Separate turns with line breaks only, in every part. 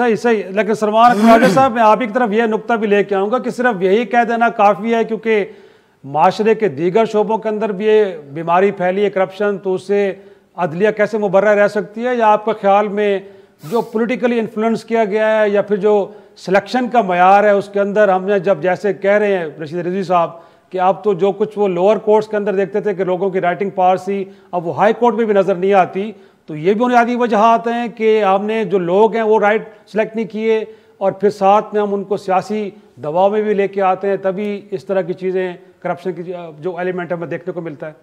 सही सही। लेकिन सलमान अखराजा साहब मैं आप ही की तरफ़ यह नुकता भी लेके आऊँगा कि सिर्फ़ यही कह देना काफ़ी है क्योंकि माशरे के दीगर शोबों के अंदर भी ये बीमारी फैली है करप्शन तो उससे अदलिया कैसे मुबर्रा रह सकती है? या आपका ख्याल में जो पोलिटिकली इन्फ्लुएंस किया गया है या फिर जो सिलेक्शन का मैार है उसके अंदर हमने जब जैसे कह रहे हैं रशीद रज़ी साहब कि अब तो जो कुछ वो लोअर कोर्ट्स के अंदर देखते थे कि लोगों की राइटिंग पावर थी अब वो हाई कोर्ट में भी नज़र नहीं आती तो ये भी बुनियादी वजह आते हैं कि हमने जो लोग हैं वो राइट सेलेक्ट नहीं किए और फिर साथ में हम उनको सियासी दबाव में भी लेके आते हैं, तभी इस तरह की चीज़ें करप्शन की जो एलिमेंट हमें देखने को मिलता है।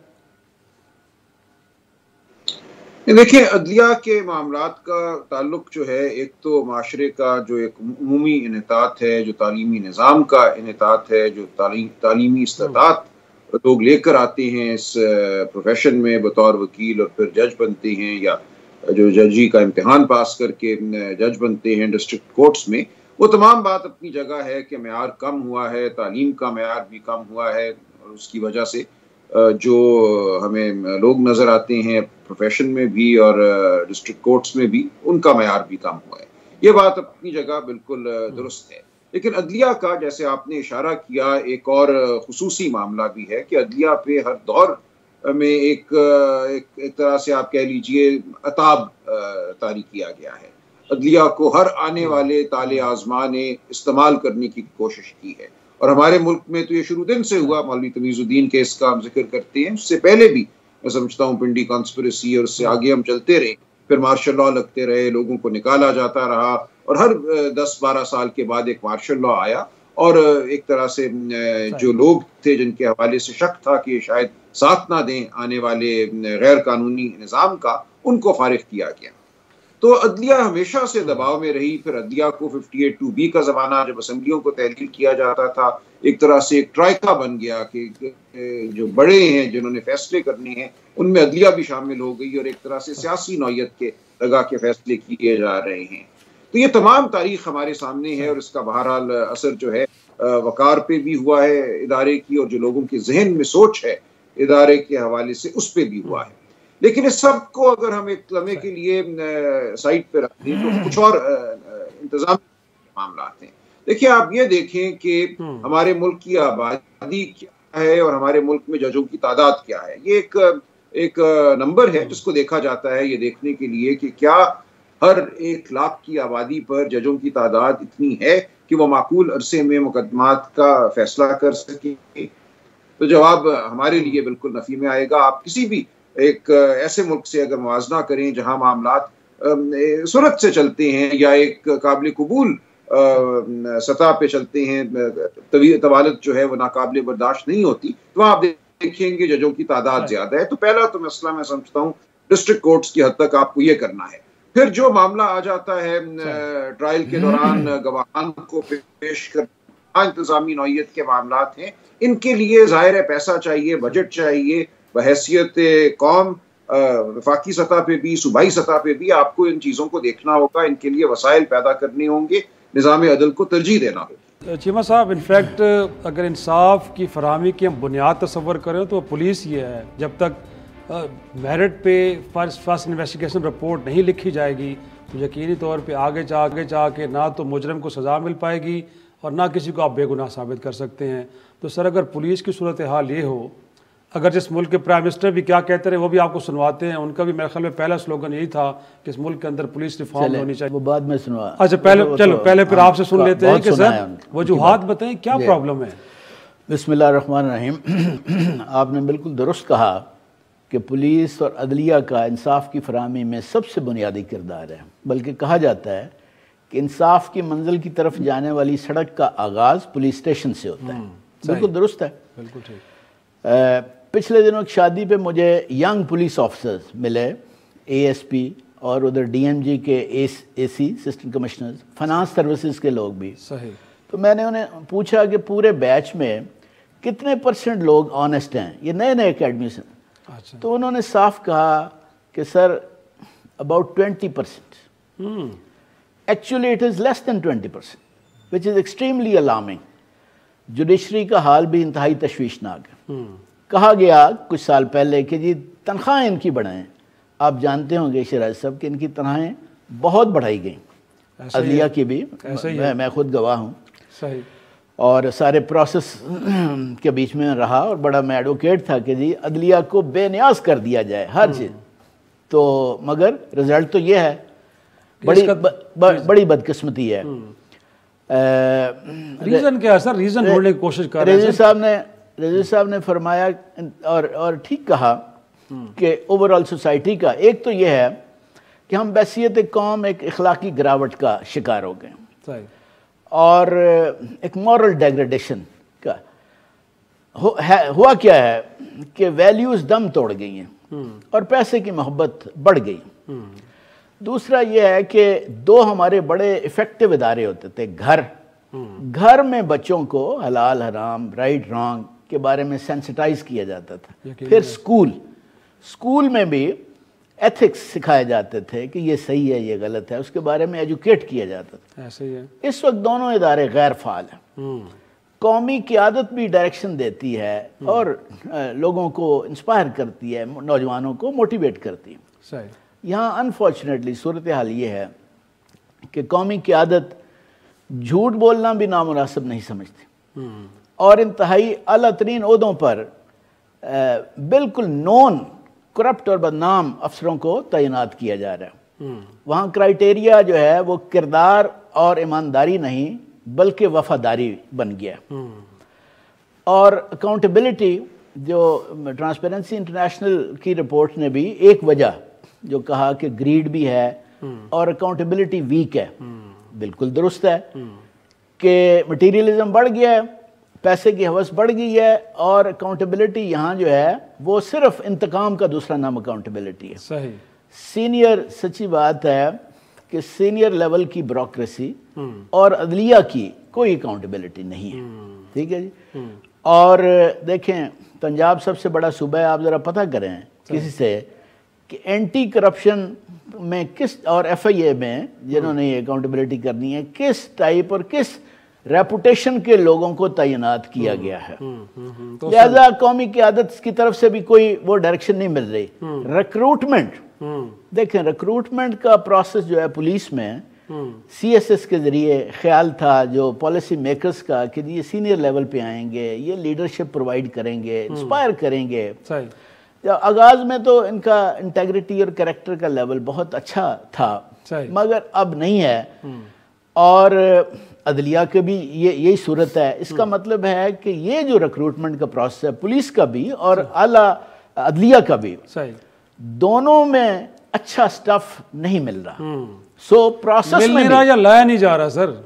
देखिए, अदलिया के मामला का ताल्लुक जो है, एक तो माशरे का जो एक उमूमी इनतात है, जो तालीमी निज़ाम का इनतात है, जो तालीम तालीमी इस्तात लोग लेकर आते हैं इस प्रोफेशन में, बतौर वकील और फिर जज बनते हैं या जो जजी का इम्तहान पास करके जज बनते हैं डिस्ट्रिक्ट कोर्ट्स में। वो तमाम बात अपनी जगह है कि मैार कम हुआ है, तालीम का मैार भी कम हुआ है और उसकी वजह से जो हमें लोग नज़र आते हैं प्रोफेशन में भी और डिस्ट्रिक्ट कोर्ट्स में भी, उनका मैार भी कम हुआ है। ये बात अपनी जगह बिल्कुल दुरुस्त है। लेकिन अदलिया का जैसे आपने इशारा किया एक और खसूसी मामला भी है कि अदलिया पे हर दौर में एक एक, एक तरह से आप कह लीजिए अताब तारी किया गया है। अदलिया को हर आने वाले ताले आजमा ने इस्तेमाल करने की कोशिश की है। और हमारे मुल्क में तो ये शुरू दिन से हुआ मौलवी तमीजुद्दीन केस का हम ज़िक्र करते हैं। उससे पहले भी मैं समझता हूँ पिंडी कॉन्स्परेसी और उससे आगे हम चलते रहे। फिर मार्शल लॉ लगते रहे लोगों को निकाला जाता रहा और हर दस बारह साल के बाद एक मार्शल लॉ आया और एक तरह से जो लोग थे जिनके हवाले से शक था कि शायद साथ ना दें आने वाले गैर कानूनी निज़ाम का उनको फारिग किया गया। तो अदलिया हमेशा से दबाव में रही, फिर अदलिया को 58 टू बी का ज़माना, जब असम्बलियों को तहलील किया जाता था, एक तरह से एक ट्राइका बन गया कि जो बड़े हैं, जिन्होंने फैसले करने हैं, उनमें अदलिया भी शामिल हो गई और एक तरह से सियासी नौीयत के लगा के फैसले किए जा रहे हैं। तो ये तमाम तारीख हमारे सामने है और इसका बहरहाल असर जो है वकार पे भी हुआ है, इदारे की और जो लोगों के जहन में सोच है, इदारे के हवाले से उस पर भी हुआ है। लेकिन इस सबको अगर हम एक लम्हे के लिए साइड पे रख दें तो कुछ और इंतज़ाम मामला आते हैं। देखिए आप ये देखें कि हम्म। हमारे मुल्क की आबादी क्या है और हमारे मुल्क में जजों की तादाद क्या है? ये एक एक नंबर है जिसको देखा जाता है ये देखने के लिए कि क्या हर एक लाख की आबादी पर जजों की तादाद इतनी है कि वो माकूल अरसे में मुकदमात का फैसला कर सके? तो जवाब हमारे लिए बिल्कुल नफ़ी में आएगा। आप किसी भी एक ऐसे मुल्क से अगर मुवजना करें जहाँ मामला सूरत से चलते हैं या एक काबिल कबूल सतह पे चलते हैं तवालत जो है वो नाकबिल बर्दाश्त नहीं होती तो आप देखेंगे जजों की तादाद ज़्यादा है। तो पहला तो मसला मैं समझता हूँ डिस्ट्रिक्ट कोर्ट्स की हद तक आपको ये करना है। फिर जो मामला आ जाता है ट्रायल के दौरान गवाहान को पेश कर इंतजामी नौीयत के मामला हैं। इनके लिए ज़ाहिर है पैसा चाहिए बजट चाहिए बहसीत कौम वफाकी सतह पे भी, सूबाई सतह पे भी आपको इन चीज़ों को देखना होगा, इनके लिए वसाइल पैदा करने होंगे, निज़ाम अदल को तरजीह देना होगा।
चीमा साहब इनफैक्ट अगर इंसाफ की फरहमी की हम बुनियाद तस्वर करें तो पुलिस ये है, जब तक मेरिट पे फ़र्स्ट फ़र्स्ट इन्वेस्टिगेशन रिपोर्ट नहीं लिखी जाएगी तो यकीनी तौर पे आगे जा आगे जा के ना तो मुजरम को सज़ा मिल पाएगी और ना किसी को आप बेगुनाह साबित कर सकते हैं। तो सर, अगर पुलिस की सूरत हाल ये हो अगर जिस मुल्क के प्राइम मिनिस्टर भी क्या कहते रहे वो भी आपको सुनवाते हैं। उनका भी मेरे ख्याल में पहला स्लोगन यही था कि इस मुल्क के अंदर पुलिस रिफॉर्म होनी चाहिए।
वो बाद में सुनवा
अच्छा पहले तो चलो पहले फिर आपसे सुन लेते हैं कि सर वजूहत बताएँ क्या प्रॉब्लम है?
बिस्मिल्लाह आपने बिल्कुल दुरुस्त कहा कि पुलिस और अदलिया का इंसाफ की फरहमी में सबसे बुनियादी किरदार है। बल्कि कहा जाता है कि इंसाफ की मंजिल की तरफ़ जाने वाली सड़क का आगाज़ पुलिस स्टेशन से होता है। हम्म, बिल्कुल दुरुस्त है। बिल्कुल ठीक। पिछले दिनों की शादी पे मुझे यंग पुलिस ऑफिसर्स मिले एएसपी और उधर डीएमजी के S AC assistant commissioner finance services के लोग भी। सही। तो मैंने उन्हें पूछा कि पूरे बैच में कितने परसेंट लोग ऑनेस्ट हैं? ये नए नए अकेडमी अच्छा। तो उन्होंने साफ़ कहा कि sir about twenty percent actually it is less than twenty percent which is extremely alarming judiciary का हाल भी इंतहाई तशवीशनाक है। hmm. कहा गया कुछ साल पहले कि जी तनख्वाहें इनकी बढ़ाएँ। आप जानते होंगे शराज साहब कि इनकी तनख्वाहें बहुत बढ़ाई गई। अदलिया की भी। मैं, मैं खुद गवाह हूँ। और सारे प्रोसेस के बीच में रहा और बड़ा मैं एडवोकेट था कि जी अदलिया को बेनियाज कर दिया जाए हर हम्म। चीज़। तो मगर रिज़ल्ट तो ये है। बड़ी ब, ब, बड़ी बदकिस्मती है।
Uh, reason hmm. क्या है सर रीज़न ढूँढने की कोशिश कर रहे हैं
साहब ने रज़ी साहब ने फरमाया और और ठीक कहा। कि ओवरऑल सोसाइटी का एक तो यह है कि हम बैसीत कौम एक अखलाकी गिरावट का शिकार हो गए और एक मॉरल डेग्रेडेशन का हो, है, हुआ क्या है कि वैल्यूज़ दम तोड़ गई हैं हम्म। और पैसे की मोहब्बत बढ़ गई हम्म। दूसरा यह है कि दो हमारे बड़े इफ़ेक्टिव इदारे होते थे घर हम्म। घर में बच्चों को हलाल हराम राइट रॉन्ग के बारे में सेंसिटाइज किया जाता था। फिर स्कूल। स्कूल में भी एथिक्स सिखाए जाते थे कि ये सही है ये गलत है उसके बारे में एजुकेट किया जाता था।
ऐसे ही है।
इस वक्त दोनों इदारे गैर फाल हैं। हम्म। कौमी क्यादत भी डायरेक्शन देती है हम्म। और लोगों को इंस्पायर करती है नौजवानों को मोटिवेट करती है। यहाँ अनफॉर्चुनेटली सूरत हाल ये है कि कौमी क्यादत झूठ बोलना भी नामनासिब नहीं समझती। हम्म। और इंतहाई अला तरीन उहदों पर बिल्कुल नॉन करप्ट और बदनाम अफसरों को तैनात किया जा रहा है हम्म। वहाँ क्राइटेरिया जो है वो किरदार और ईमानदारी नहीं बल्कि वफादारी बन गया हम्म। और अकाउंटेबिलिटी जो ट्रांसपेरेंसी इंटरनेशनल की रिपोर्ट ने भी एक वजह जो कहा कि ग्रीड भी है हम्म। और अकाउंटेबिलिटी वीक है बिल्कुल दुरुस्त है कि मटीरियलिज्म बढ़ गया है पैसे की हवस बढ़ गई है और अकाउंटेबिलिटी यहाँ जो है वो सिर्फ़ इंतकाम का दूसरा नाम अकाउंटेबिलिटी है
सही
सीनियर सच्ची बात है कि सीनियर लेवल की ब्रोक्रेसी हम्म। और अदलिया की कोई अकाउंटेबिलिटी नहीं है हम्म। ठीक है जी हम्म। और देखें पंजाब सबसे बड़ा सूबा है आप ज़रा पता करें किसी से कि एंटी करप्शन में किस और एफआईए में जिन्होंने ये अकाउंटेबिलिटी करनी है किस टाइप और किस रेपुटेशन के लोगों को तैनात किया हम्म, गया है। हम्म, हम्म, तो लिहाजा कौमी की आदत की तरफ़ से भी कोई वो डायरेक्शन नहीं मिल रही। रिक्रूटमेंट देखें रिक्रूटमेंट का प्रोसेस जो है पुलिस में सी एस एस के ज़रिए ख्याल था जो पॉलिसी मेकर्स का कि ये सीनियर लेवल पे आएँगे ये लीडरशिप प्रोवाइड करेंगे इंस्पायर करेंगे। आगाज़ में तो इनका इंटेग्रिटी और करेक्टर का लेवल बहुत अच्छा था। मगर अब नहीं है। और अदलिया के भी ये यही सूरत है इसका हम्म। मतलब है कि ये जो रिक्रूटमेंट का प्रोसेस है पुलिस का भी और आला अदलिया का भी
सही
दोनों में अच्छा स्टफ़ नहीं मिल रहा सो हम्म। प्रोसेस
मिल नहीं रहा या लाया नहीं जा रहा सर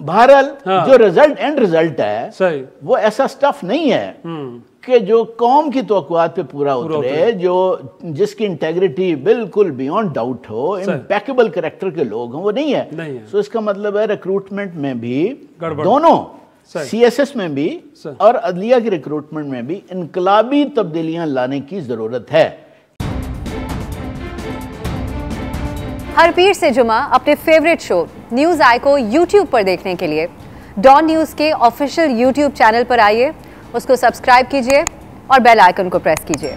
बहरहाल हाँ। जो रिज़ल्ट एंड रिज़ल्ट है
सही वो
ऐसा स्टफ़ नहीं है हम्म। कि जो कौम की तो पे पूरा उतरे जो जिसकी इंटेग्रिटी बिल्कुल बियॉन्ड डाउट हो इम्पैकेबल करेक्टर के लोग हों वो नहीं है। सो so इसका मतलब है रिक्रूटमेंट में भी दोनों सी एस एस में भी और अदलिया की रिक्रूटमेंट में भी इनकलाबी तब्दीलियाँ लाने की ज़रूरत है।
हर पीर से जुमा अपने फेवरेट शो न्यूज़ आई को यूट्यूब पर देखने के लिए। डॉन न्यूज़ के ऑफिशियल यूट्यूब चैनल पर आइए। उसको सब्सक्राइब कीजिए और बेल आइकन को प्रेस कीजिए।